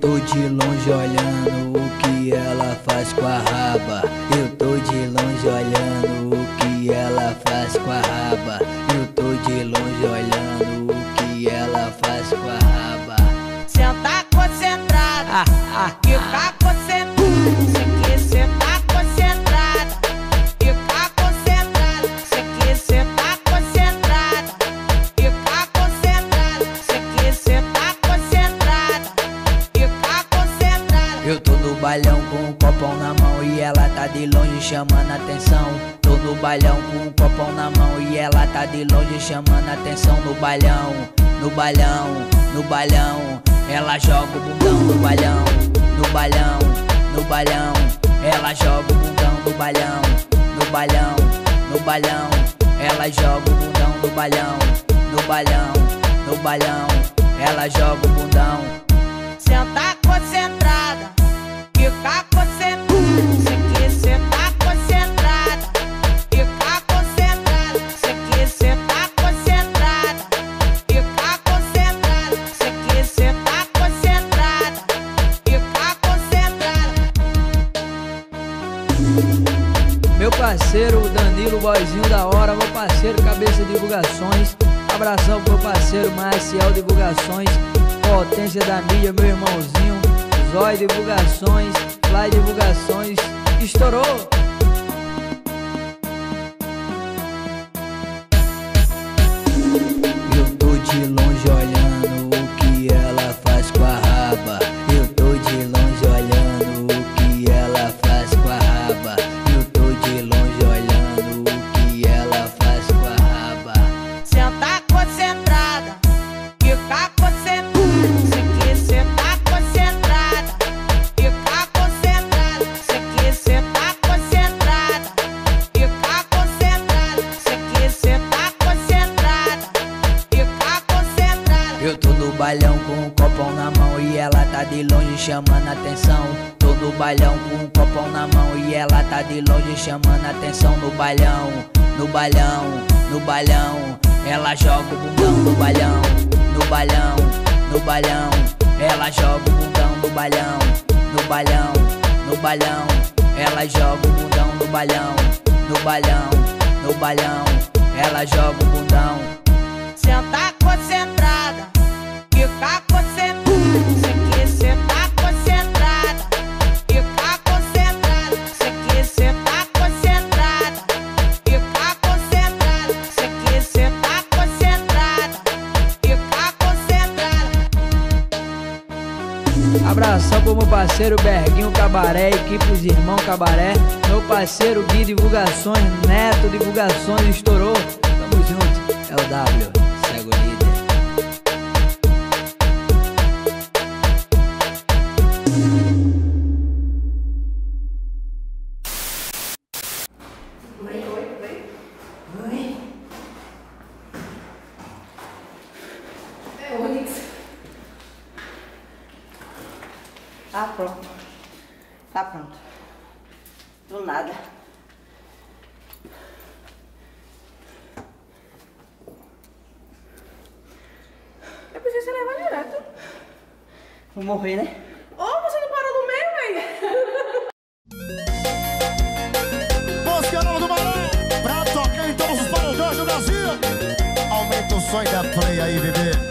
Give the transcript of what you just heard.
tô de longe olhando o que ela faz com a raba. Eu tô de longe olhando o que ela faz com a raba. Eu tô de longe olhando o que ela faz com a raba. Senta concentrada, Ah, ah, fica concentrada. Cê Eu tô no balhão com um copão na mão e ela tá de longe chamando atenção. Tô no balhão com um copão na mão e ela tá de longe chamando atenção no balhão, no balhão, no balhão. Ela joga o bundão no balhão, no balhão, no balhão. Ela joga o bundão no balhão, no balhão, no balhão. Ela joga o bundão no balhão, no balhão, no balhão. Ela joga o bundão. Senta concentrada, Meu parceiro Danilo Boizinho da hora, meu parceiro Cabeça Divulgações. Abração pro parceiro Marcial Divulgações, Potência da Mídia, meu irmãozinho. Zói Divulgações, Fly Divulgações. Estourou! Eu Balhão com um copão na mão e ela tá de longe chamando atenção. Tô no balhão com um copão na mão e ela tá de longe chamando atenção no balhão, no balhão, no balhão. Ela joga o bundão no balhão, no balhão, no balhão. Ela joga o bundão no balhão, no balhão, no balhão. Ela joga o bundão no balhão, no balhão, no balhão. Ela joga o bundão. Senta concentrada, Abração pro meu parceiro Berguinho Cabaré, equipe dos Irmão Cabaré. Meu parceiro Gui Divulgações, Neto Divulgações, estourou. Tamo junto. É o W, líder. Tá pronto. Tá pronto. Do nada. Eu pensei que você levar direto. Vou morrer, né? Ô, você não parou no meio, velho? Música nova do Barão, pra tocar em todos os paredões do Brasil. Aumenta o som da play aí, bebê.